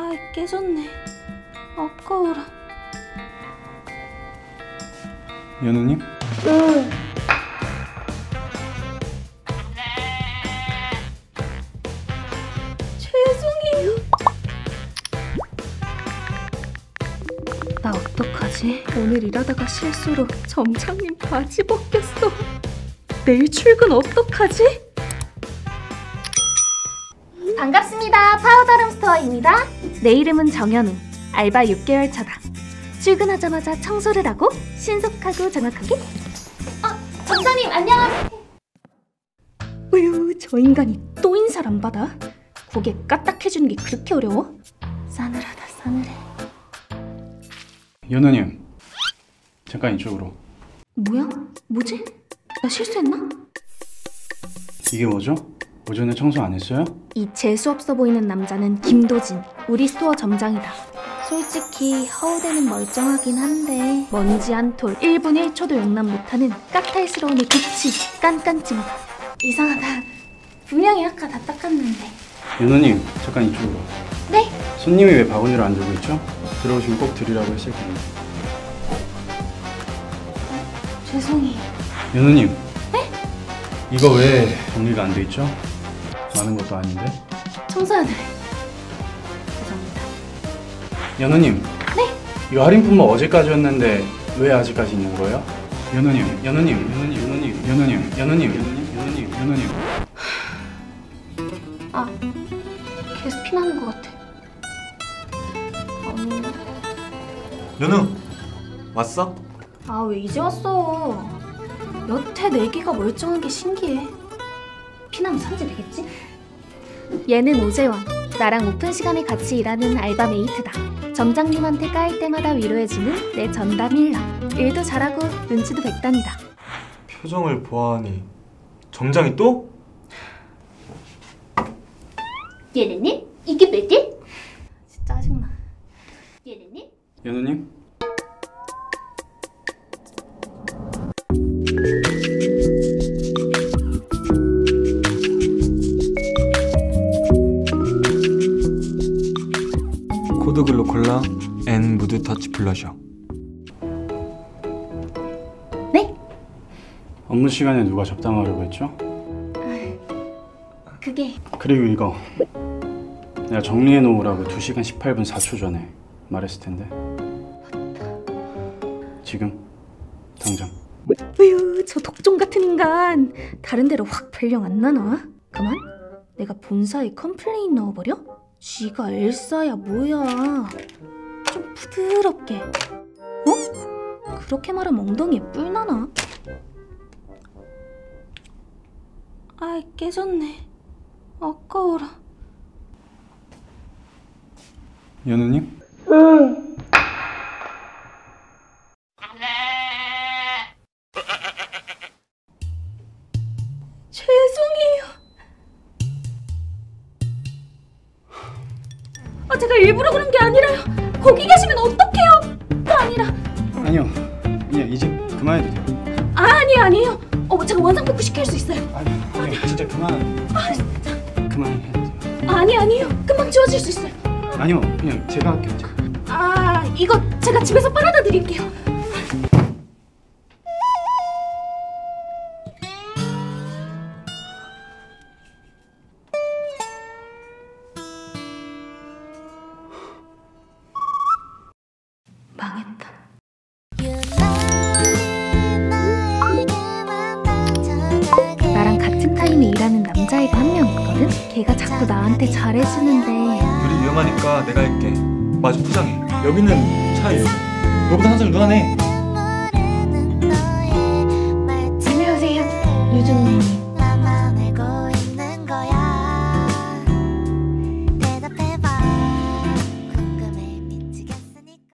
아이 깨졌네. 아까워라. 연우님? 죄송해요. 나 어떡하지? 오늘 일하다가 실수로 점장님 바지 벗겼어. 내일 출근 어떡하지? 반갑습니다. 파우더룸 스토어입니다. 내 이름은 정연우. 알바 6개월 차다. 출근하자마자 청소를 하고 신속하고 정확하게. 어, 점장님 안녕하세요. 으유, 저 인간이 또 인사를 안 받아? 고개 까딱해주는 게 그렇게 어려워? 싸늘하다 싸늘해. 연우님 잠깐 이쪽으로 뭐야? 뭐지? 나 실수했나? 이게 뭐죠? 오전에 청소 안 했어요? 이 재수 없어 보이는 남자는 김도진, 우리 스토어 점장이다. 솔직히 허우대는 멀쩡하긴 한데 먼지 한 톨, 1분 1초도 용납 못하는 까탈스러움의 극치, 깐깐찜이다. 이상하다. 분명히 아까 다 닦았는데. 연우님 잠깐 이쪽으로 네? 손님이 왜 바구니를 안 들고 있죠? 들어오시면 꼭 드리라고 했을 텐데 죄송해요. 연우님 네? 이거 왜 정리가 안 돼 있죠? 많은 것도 아닌데 청소해야 돼. 죄송합니다. 연우님 네? 이거 할인 품목 어제까지였는데 왜 아직까지 있는 거예요? 연우님 연우님 연우님 연우님 연우님 연우님 연우님 연우님 연우님 아, 계속 피나는 것 같아. 아니, 연우 왔어? 아, 왜 이제 왔어? 여태 내 귀가 멀쩡한 게 신기해. 피나면 산재 되겠지? 얘는 오재원. 나랑 오픈 시간에 같이 일하는 알바 메이트다. 점장님한테 까일 때마다 위로해주는 내 전담 힐러. 일도 잘하고 눈치도 백단이다. 표정을 보아하니 점장이 또? 연우님? 이게 뭐지? 코드글로컬러 앤 무드 터치 블러셔 네? 업무 시간에 누가 잡담하려고 했죠? 그게 그리고 이거 내가 정리해 놓으라고 2시간 18분 4초 전에 말했을 텐데 지금 당장 으유, 저 독종 같은 인간. 다른 데로 확 발령 안 나나? 그만? 내가 본사에 complain 넣어버려? 지가 엘사야 뭐야? 좀 부드럽게. 어? 그렇게 말하면 엉덩이에 뿔 나나? 아이 깨졌네. 아까워라. 연우님? 제가 일부러 그런 게 아니라요. 거기 계시면 어떡해요? 또 아니라 아니요 그냥 이제 그만해도 돼요 아, 아니 아니에요. 어 제가 원상복구 시킬 수 있어요. 아니요 아니요 진짜 그만 그만해도 돼요 아니 아니에요. 금방 지워질 수 있어요. 아니요 그냥 제가 할게요 아 이거 제가 집에서 빨아다 드릴게요. 파트타임에 일하는 남자애가 한 명 있거든? 걔가 자꾸 나한테 잘해주는데. 우리 위험하니까 내가 할게. 마주 포장해. 여기는 차이 너보다 한 살 누나네 안녕하세요. 유준님.